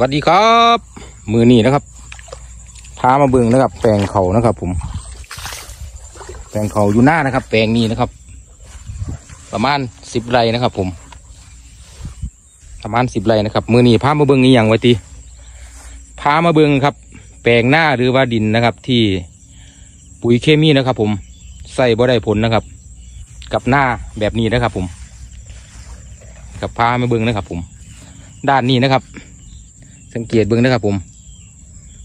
วัสดีครับ มือนี้นะครับพามาเบิ่งนะครับ แปลงเขานะครับ ผม แปลงเขาอยู่หน้านะครับ แปลงนี้นะครับ ประมาณสิบไร่นะครับ ผม ประมาณสิบไร่นะครับ มือนี้พามาเบิ่งอีหยังไว้ทีพามาเบิ่งครับ แปลงหน้าหรือว่าดินนะครับ ที่ปุ๋ยเคมีนะครับ ผมใส่บ่ได้ผลนะครับ กับหน้าแบบนี้นะครับ ผม กับพามาเบิ่งนะครับ ผม ด้านนี้นะครับ สังเกตเบิ่งนะครับผม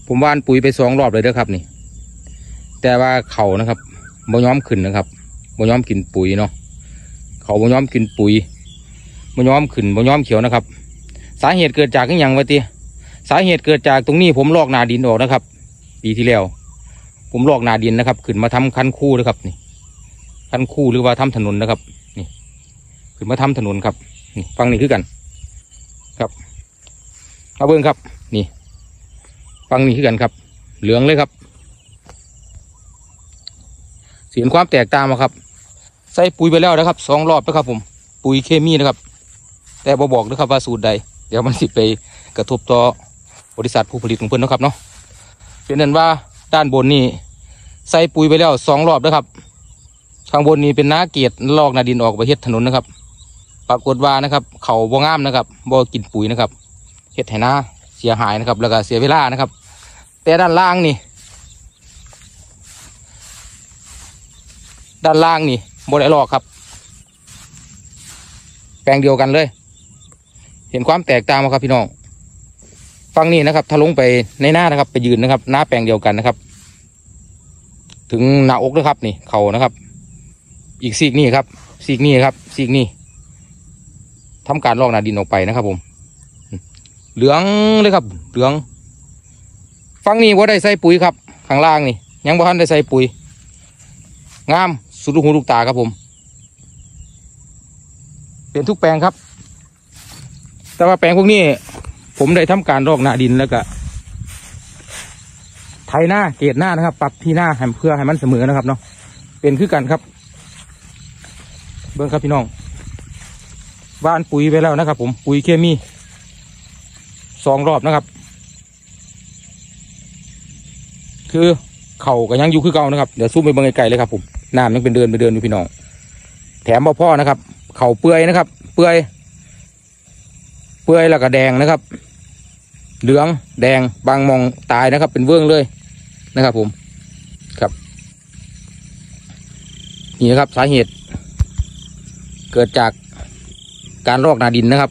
ผมว่านปุ๋ยไปสองรอบเลยเด้อครับ นี่ แต่ว่าเขานะครับบ่ย้อมขึ้นนะครับบ่ย้อมกินปุ๋ยเนาะเขาบ่ย้อมกินปุ๋ยบ่ย้อมขึ้นบ่ย้อมเขียวนะครับ สาเหตุเกิดจากอย่างวะตีสาเหตุเกิดจากตรงนี้ผมลอกนาดินออกนะครับ ปีที่แล้ว ผมลอกนาดินนะครับ ขึ้นมาทำคันคู่นะครับนี่คันคู่หรือว่าทำถนนนะครับ นี่ ขึ้นมาทำถนนครับนี่ฟังนี่คือกัน ครับ มาเบิ้งครับ นี่ฟังนี่คือกันครับ เหลืองเลยครับ เสียนความแตกตามาครับ ใส่ปุ๋ยไปแล้วนะครับสองรอบนะครับผม ปุ๋ยเคมีนะครับ แต่บอบอกนะครับว่าสูตรใด เดี๋ยวมันสิไปกระทบต่อบริษัทผู้ผลิตของเพื่อนนะครับเนาะเป็นนั้นว่าด้านบนนี่ใส่ปุ๋ยไปแล้วสองรอบนะครับข้างบนนี้เป็นน้าเกียรลอกนาดินออกไปเฮ็ดถนนนะครับ ปรากฏว่านะครับ เขาบ่งามนะครับบ่กินปุ๋ยนะครับ เฮ็ดให้หน้าเสียหายนะครับ แล้วก็เสียเวลานะครับ แต่ด้านล่างนี่ ด้านล่างนี่บ่ได้ลอกครับ แปลงเดียวกันเลย เห็นความแตกต่างไหมครับพี่น้องฟังนี่นะครับถ้าลงไปในหน้านะครับ ไปยืนนะครับ หน้าแปลงเดียวกันนะครับ ถึงหน้าอกนะครับนี่เขานะครับ อีกซีกนี่ครับซีกนี่ครับซีกนี่ทำการลอกหน้าดินออกไปนะครับผม เหลืองเลยครับ เหลืองฟังนี่ว่าได้ใส่ปุ๋ยครับ ข้างล่างนี่ ยังบ่ทันได้ใส่ปุ๋ย งาม สุดลูกหูลูกตาครับผม เป็นทุกแปลงครับ แต่ว่าแปลงพวกนี้ ผมได้ทำการรอกหน้าดินแล้วก็ไถหน้าเกตหน้านะครับ ปรับที่หน้าให้เพื่อให้มันเสมอนะครับเนาะ เป็นคือกันครับ เบิ้งครับพี่น้องว่านปุ๋ยไปแล้วนะครับ ผม ปุ๋ยเคมี สองรอบนะครับ คือเข่าก็ยังอยู่คือเก่านะครับเดี๋ยวซูมไปเบิ้งไกลๆเลยครับผมน้ำยังเป็นเดินไปเดินอยู่พี่น้องแถมบ่พ่อนะครับ เข่าเปื่อยนะครับ เปื่อยเปื่อยแล้วก็แดงนะครับ เหลืองแดงบางมองตายนะครับ เป็นเวิ้องเลยนะครับ ผมครับ นี่นะครับสาเหตุ เกิดจากการลอกนาดินนะครับ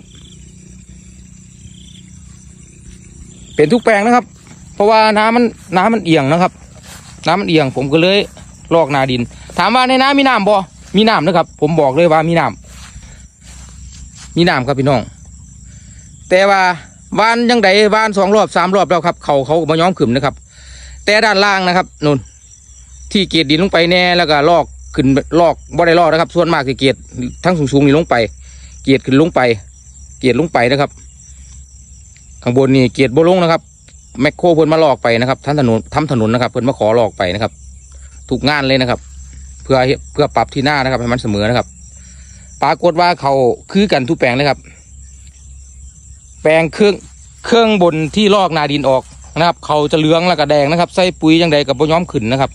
เป็นทุกแปลงนะครับ เพราะว่าน้ำมันน้ำมันเอียงนะครับ น้ำมันเอียงผมก็เลยลอกนาดิน ถามว่าในน้ำมีน้ำบ่มีน้ำนะครับ ผมบอกเลยว่ามีน้ำมีน้ำครับพี่น้อง แต่ว่าวานยังไดวานสองรอบสามรอบแล้วครับ เขาเขามาย้อมขึ้นนะครับ แต่ด้านล่างนะครับนุ่นที่เกียดดินลงไปแน่แล้วก็ลอกขึ้นลอกบ่ได้ลอกนะครับ ส่วนมากที่เกียดทั้งสูงๆนี่ลงไป เกียดขึ้นลงไป เกียดลงไปนะครับ ข้างบนนี่เกียดบ่ลงนะครับ แมคโครเพิ่นมาลอกไปนะครับทำถนนทำถนนนะครับ เพิ่นมาขอลอกไปนะครับ ถูกงานเลยนะครับ เพื่อเพื่อปรับที่หน้านะครับให้มันเสมอนะครับ ปรากฏว่าเขาคือกันทุกแปลงเลยครับ แปลงเครื่องเครื่องบนที่ลอกนาดินออกนะครับ เขาจะเหลืองแล้วก็แดงนะครับ ใส่ปุ๋ยยังใดกับบ่ย้อมขึ้นนะครับ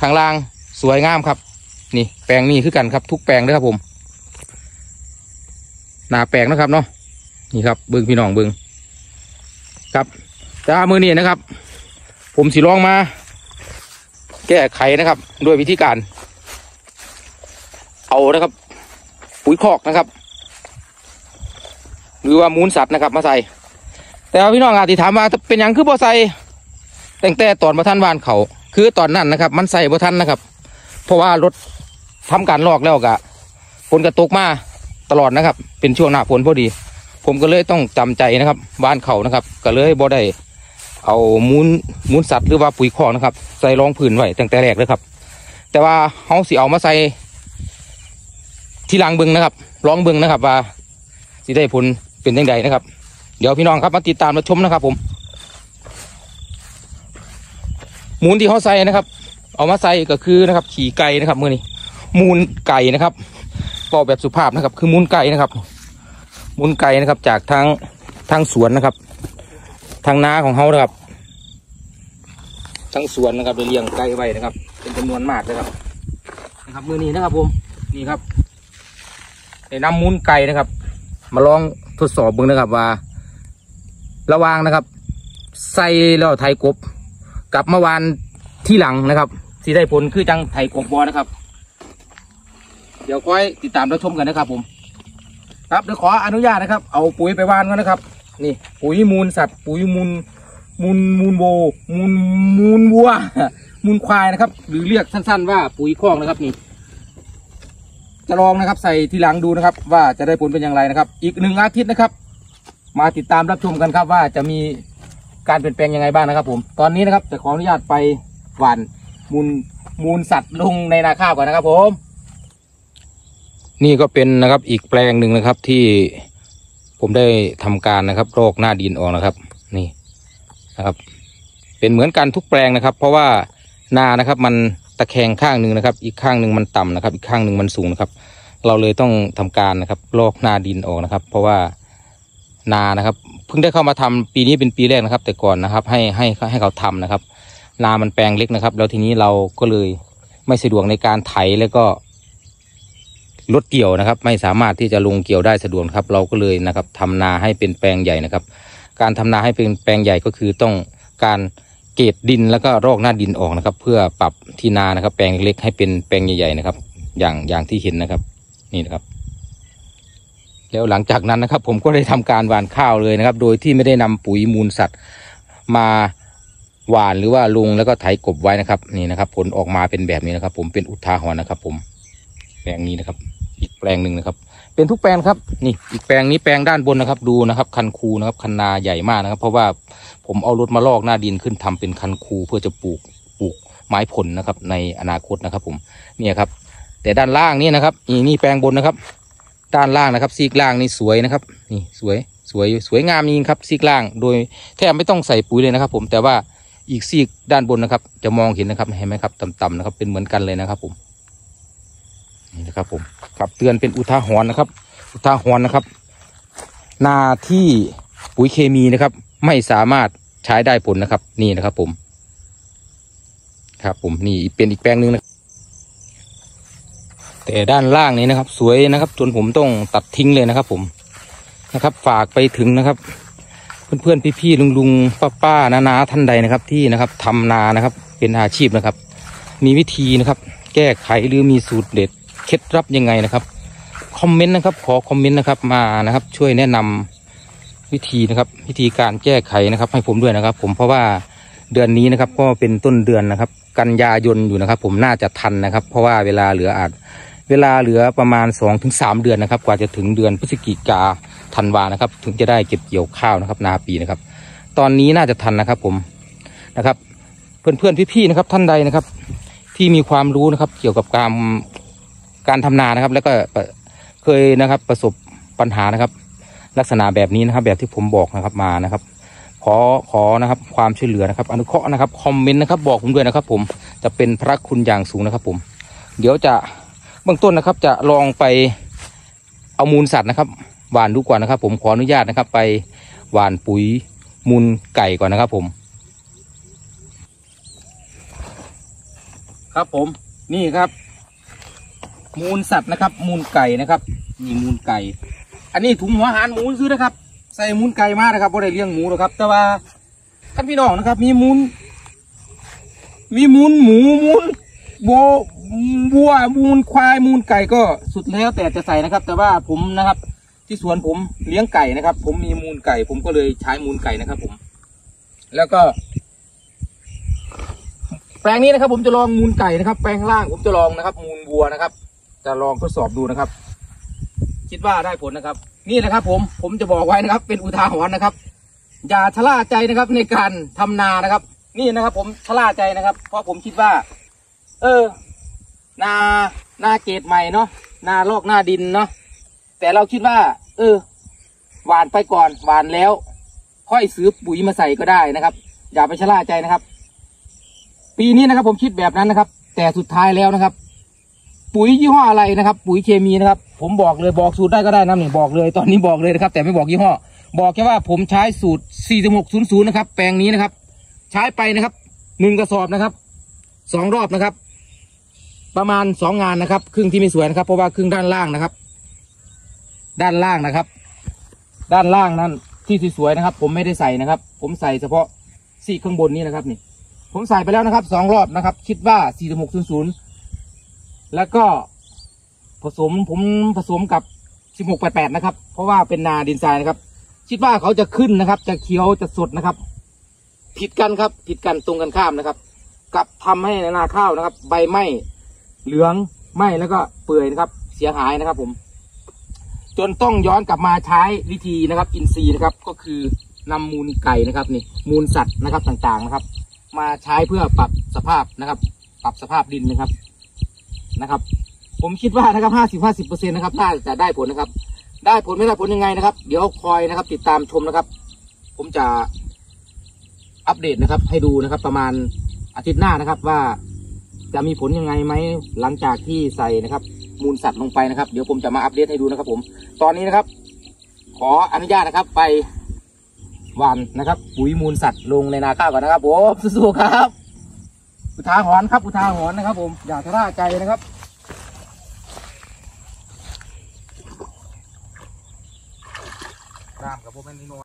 ข้างล่างสวยงามครับ นี่แปลงนี้คือกันครับ ทุกแปลงเลยครับผมหนาแปลงนะครับเนาะนี่ครับเบิ้งพี่น้องเบิ้ง ครับจ้ามือนี้นะครับ ผมสิลองมา แก้ไขนะครับ ด้วยวิธีการ เอานะครับ ปุ๋ยคอกนะครับ หรือว่ามูลสัตว์นะครับ มาใส่ แต่ว่าพี่น้องอาจจะถามว่าเป็นหยังคือบ่ใส่แตั้งแต่ตอนมาท่านวานเขาคือตอนนั้นนะครับ มันใส่บ่ทันนะครับ เพราะว่ารถทำการลอกแล้วกะฝนกระตกมาตลอดนะครับ เป็นช่วงหน้าฝนพอดี ผมก็เลยต้องจำใจนะครับบ้านเขานะครับ ก็เลยบ่ได้เอามูลมูลสัตว์หรือว่าปุ๋ยคอกนะครับ ใส่รองผืนไว้ตั้งแต่แรกเลยครับ แต่ว่าเขาสิเอามาใส่ที่ลังเบิงนะครับลองเบิงนะครับ ว่าสิได้ผลเป็นยังไงนะครับ เดี๋ยวพี่น้องครับมาติดตามมาชมนะครับ ผม มูลที่เขาใส่นะครับ เอามาใส่ก็คือนะครับ ขี่ไก่นะครับมือนี้มูลไก่นะครับบอกแบบสุภาพนะครับ คือมูลไก่นะครับ มูลไก่นะครับ จากทางทางสวนนะครับ ทางนาของเขานะครับทั้งสวนนะครับได้เลี้ยงไก่ไว้นะครับ เป็นจำนวนมากนะครับนะครับมือนี้นะครับผมนี่ครับได้ำมูลไก่นะครับ มาลองทดสอบเบิ่งนะครับว่า ระวางนะครับ ใส่แล้วไทยกบกับเมาวานที่หลังนะครับสีได้ผลคือจังไทยกบบอนะครับ เดี๋ยวค่อยติดตามรับชมกันนะครับผม ครับเดี๋ยวขออนุญาตนะครับ เอาปุ๋ยไปวานก่อนนะครับ นี่ปุ๋ยมูลสัตว์ ปุ๋ยมูลมูลมูลโวมูลมูลวัว มูลควายนะครับ หรือเรียกสั้น ๆ ว่าปุ๋ยคอกนะครับนี่จะลองนะครับ ใส่ทีหลังดูนะครับ ว่าจะได้ผลเป็นอย่างไรนะครับ อีกหนึ่งอาทิตย์นะครับ มาติดตามรับชมกันครับ ว่าจะมีการเปลี่ยนแปลงยังไงบ้างนะครับ ผมตอนนี้นะครับจะขออนุญาตไปหว่านมูลมูลสัตว์ลงในนาข้าวก่อนนะครับผม นี่ก็เป็นนะครับอีกแปลงหนึ่งนะครับที่ผมได้ทำการนะครับโรคหน้าดินออกนะครับ นี่นะครับ เป็นเหมือนกันทุกแปลงนะครับ เพราะว่านานะครับ มันตะแคงข้างหนึ่งนะครับ อีกข้างหนึ่งมันต่ำนะครับ อีกข้างหนึ่งมันสูงนะครับ เราเลยต้องทำการนะครับลอกหน้าดินออกนะครับ เพราะว่านานะครับ เพิ่งได้เข้ามาทำปีนี้เป็นปีแรกนะครับ แต่ก่อนนะครับ ให้ให้ให้เขาทำนะครับ นามันแปลงเล็กนะครับ แล้วทีนี้เราก็เลยไม่สะดวกในการไถแล้วก็ รถเกี่ยวนะครับ ไม่สามารถที่จะลงเกี่ยวได้สะดวกครับ เราก็เลยนะครับทำนาให้เป็นแปลงใหญ่นะครับ การทำนาให้เป็นแปลงใหญ่ก็คือต้องการเกตดินแล้วก็รอกหน้าดินออกนะครับ เพื่อปรับที่นานะครับ แปลงเล็กให้เป็นแปลงใหญ่ๆนะครับ อย่างอย่างที่เห็นนะครับ นี่นะครับ แล้วหลังจากนั้นนะครับ ผมก็ได้ทำการหว่านข้าวเลยนะครับ โดยที่ไม่ได้นำปุ๋ยมูลสัตว์ มาหว่านหรือว่าลงแล้วก็ไถกบไว้นะครับ นี่นะครับ ผลออกมาเป็นแบบนี้นะครับ ผมเป็นอุทาหรณ์นะครับ ผม แปลงนี้นะครับ อีกแปลงหนึ่งนะครับ เป็นทุกแปลงครับ นี่อีกแปลงนี้แปลงด้านบนนะครับ ดูนะครับ คันคูนะครับ คันนาใหญ่มากนะครับ เพราะว่าผมเอารถมาลอกหน้าดินขึ้นทำเป็นคันคูเพื่อจะปลูกปลูกไม้ผลนะครับ ในอนาคตนะครับ ผมเนี่ยครับ แต่ด้านล่างนี่นะครับนี่นี่แปลงบนนะครับ ด้านล่างนะครับ ซีกล่างนี่สวยนะครับ นี่สวยสวยสวยงามจริงครับซีกล่างโดยแทบไม่ต้องใส่ปุ๋ยเลยนะครับ ผมแต่ว่าอีกซีกด้านบนนะครับ จะมองเห็นนะครับเห็นไหมครับต่ำๆนะครับเป็นเหมือนกันเลยนะครับผม นี่นะครับผมครับเตือนเป็นอุทาหรณ์นะครับ อุทาหรณ์นะครับ นาที่ปุ๋ยเคมีนะครับ ไม่สามารถใช้ได้ผลนะครับ นี่นะครับผม ครับผมนี่เป็นอีกแปลงหนึ่งนะแต่ด้านล่างนี้นะครับ สวยนะครับ จนผมต้องตัดทิ้งเลยนะครับ ผมนะครับ ฝากไปถึงนะครับ เพื่อนๆพี่ๆลุงๆป้าๆนาๆท่านใดนะครับ ที่นะครับทำนานะครับ เป็นอาชีพนะครับ มีวิธีนะครับ แก้ไขหรือมีสูตรเด็ด เคล็ดลับยังไงนะครับคอมเมนต์นะครับ ขอคอมเมนต์นะครับมานะครับ ช่วยแนะนำวิธีนะครับ วิธีการแก้ไขนะครับ ให้ผมด้วยนะครับ ผมเพราะว่าเดือนนี้นะครับ ก็เป็นต้นเดือนนะครับ กันยายนอยู่นะครับ ผมน่าจะทันนะครับ เพราะว่าเวลาเหลืออาจเวลาเหลือประมาณ2อถึงสเดือนนะครับ กว่าจะถึงเดือนพฤศจิกาธันวานะครับ ถึงจะได้เก็บเกี่ยวข้าวนะครับ นาปีนะครับ ตอนนี้น่าจะทันนะครับ ผมนะครับ เพื่อนๆพี่ๆนะครับ ท่านใดนะครับ ที่มีความรู้นะครับ เกี่ยวกับการ การทำนานะครับ แล้วก็เคยนะครับประสบปัญหานะครับ ลักษณะแบบนี้นะครับ แบบที่ผมบอกนะครับมานะครับ ขอขอนะครับ ความช่วยเหลือนะครับ อนุเคราะห์นะครับคอมเมนต์นะครับ บอกผมด้วยนะครับ ผมจะเป็นพระคุณอย่างสูงนะครับ ผม เดี๋ยวจะเบื้องต้นนะครับ จะลองไปเอามูลสัตว์นะครับหวานดูก่อนนะครับ ผมขออนุญาตนะครับ ไปหวานปุ๋ยมูลไก่ก่อนนะครับ ผม ครับผมนี่ครับ มูลสัตว์นะครับ มูลไก่นะครับนี่มูลไก่ อันนี้ถุงหัวหารหมูซื้อนะครับ ใส่มูลไก่มากนะครับบ่ได้เลี้ยงหมูหรอกครับ แต่ว่าท่านพี่น้องนะครับ มีมูล มีมูลหมูมูลโบวัวมูลควายมูลไก่ก็สุดแล้วแต่จะใส่นะครับ แต่ว่าผมนะครับ ที่สวนผมเลี้ยงไก่นะครับ ผมมีมูลไก่ ผมก็เลยใช้มูลไก่นะครับ ผม แล้วก็ แปลงนี้นะครับ ผมจะลองมูลไก่นะครับ แปลงล่างผมจะลองนะครับ มูลวัวนะครับ จะลองทดสอบดูนะครับ คิดว่าได้ผลนะครับ นี่นะครับผมผมจะบอกไว้นะครับ เป็นอุทาหรณ์นะครับ อย่าชะล่าใจนะครับในการทำนานะครับ นี่นะครับ ผมชะล่าใจนะครับ เพราะผมคิดว่า เออ นานาเกตใหม่เนาะนาลอกหน้าดินเนาะแต่เราคิดว่า เออ หวานไปก่อน หวานแล้ว ค่อยซื้อปุ๋ยมาใส่ก็ได้นะครับ อย่าไปชะล่าใจนะครับ ปีนี้นะครับ ผมคิดแบบนั้นนะครับ แต่สุดท้ายแล้วนะครับ ปุ๋ยยี่ห้ออะไรนะครับ ปุ๋ยเคมีนะครับ ผมบอกเลยบอกสูตรได้ก็ได้นะนี่บอกเลยตอนนี้บอกเลยนะครับ แต่ไม่บอกยี่ห้อ บอกแค่ว่าผมใช้สูตร 4600 นะครับ แปลงนี้นะครับ ใช้ไปนะครับหนึ่งกระสอบนะครับสองรอบนะครับ ประมาณสองงานนะครับ ครึ่งที่ไม่สวยนะครับ เพราะว่าครึ่งด้านล่างนะครับ ด้านล่างนะครับ ด้านล่างนั้นที่สวยๆนะครับ ผมไม่ได้ใส่นะครับ ผมใส่เฉพาะซี่ข้างบนนี้นะครับนี่ ผมใส่ไปแล้วนะครับสองรอบนะครับ คิดว่า4600 แล้วก็ผสมผมผสมกับ1688นะครับ เพราะว่าเป็นนาดินทรายนะครับ คิดว่าเขาจะขึ้นนะครับ จะเขียวจะสดนะครับ ผิดกันครับ ผิดกันตรงกันข้ามนะครับ กับทำให้นาข้าวนะครับ ใบไหม้เหลืองไหม้แล้วก็เปื่อยนะครับ เสียหายนะครับ ผม จนต้องย้อนกลับมาใช้วิธีนะครับ อินทรีย์นะครับ ก็คือนำมูลไก่นะครับนี่มูลสัตว์นะครับต่างๆนะครับ มาใช้เพื่อปรับสภาพนะครับ ปรับสภาพดินนะครับ นะครับ ผมคิดว่านะครับห้าสิบห้าสิบเปอร์เซ็นต์นะครับน่าจะได้ผลนะครับ ได้ผลไม่ได้ผลยังไงนะครับ เดี๋ยวคอยนะครับ ติดตามชมนะครับ ผมจะอัปเดตนะครับ ให้ดูนะครับ ประมาณอาทิตย์หน้านะครับว่าจะมีผลยังไงไหมหลังจากที่ใส่นะครับ มูลสัตว์ลงไปนะครับ เดี๋ยวผมจะมาอัปเดตให้ดูนะครับ ผม ตอนนี้นะครับ ขออนุญาตนะครับ ไปหวานนะครับ ปุ๋ยมูลสัตว์ลงในนาข้าวก่อนนะครับผมสู้ๆครับ อุทาหรณ์ครับอุทาหรณ์นะครับ ผมอย่าทะล่าใจนะครับ น้ำ